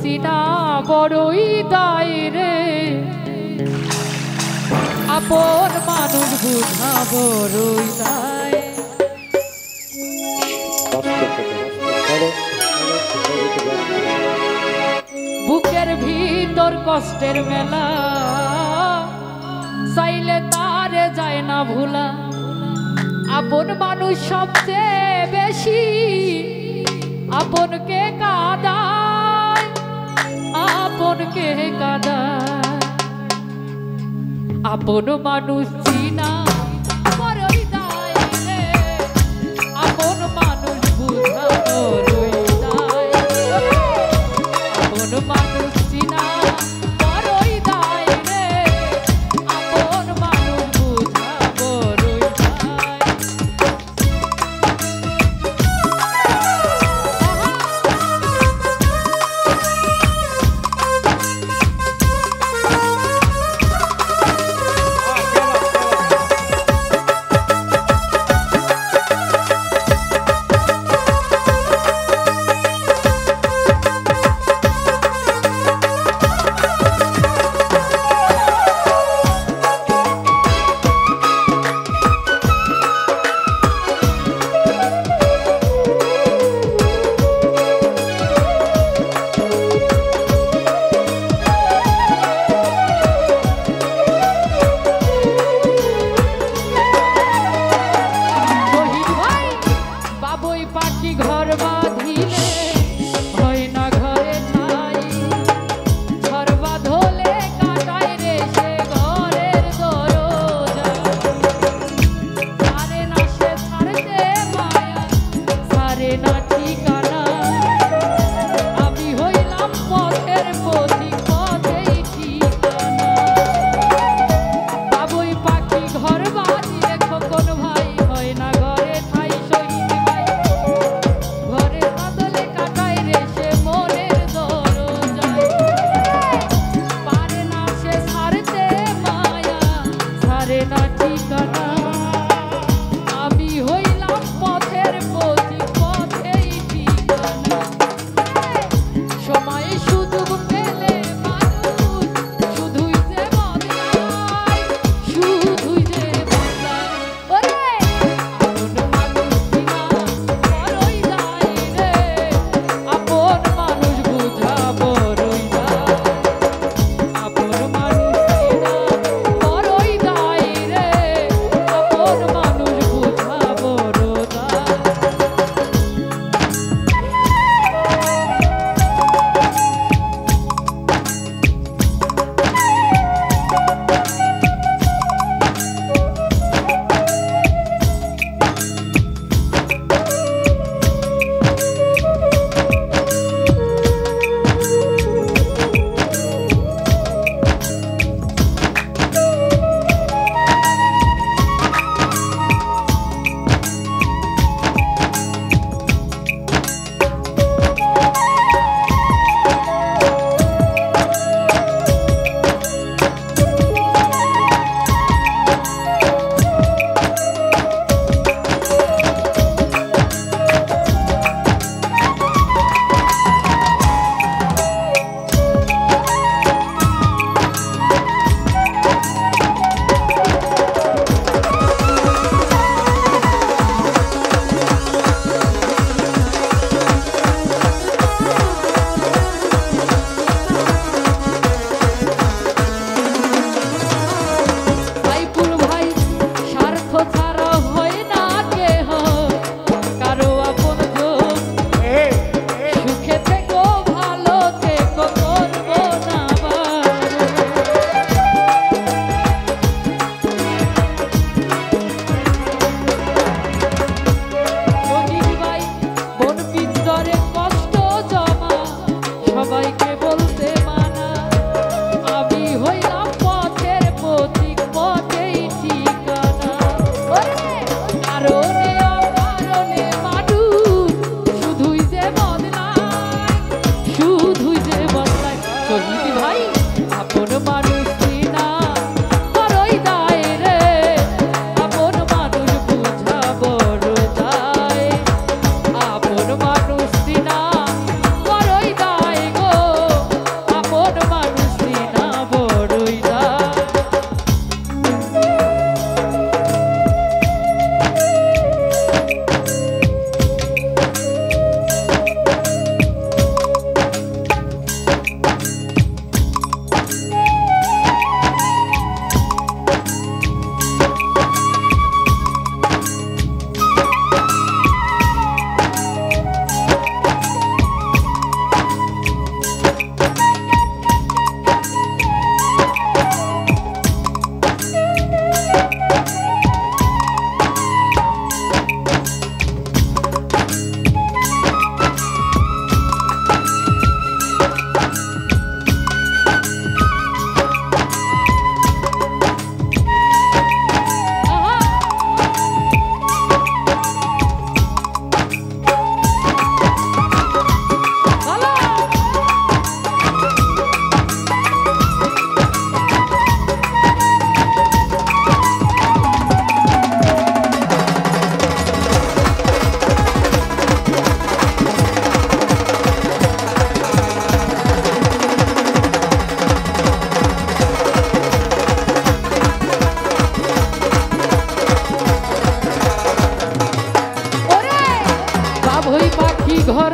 চিনা বড়ই দায় রে। আপন মানুষ বুঝা বড়ই বুকের ভিতর কষ্টের মেলা, চাইলে তারে যায় না ভোলা। আপন মানুষ সবচেয়ে বেশি, আপনকে কাদায় আপনকে কাদায় আপন মানুষ চিনা। আপন মানুষ বুঝা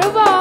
Sarva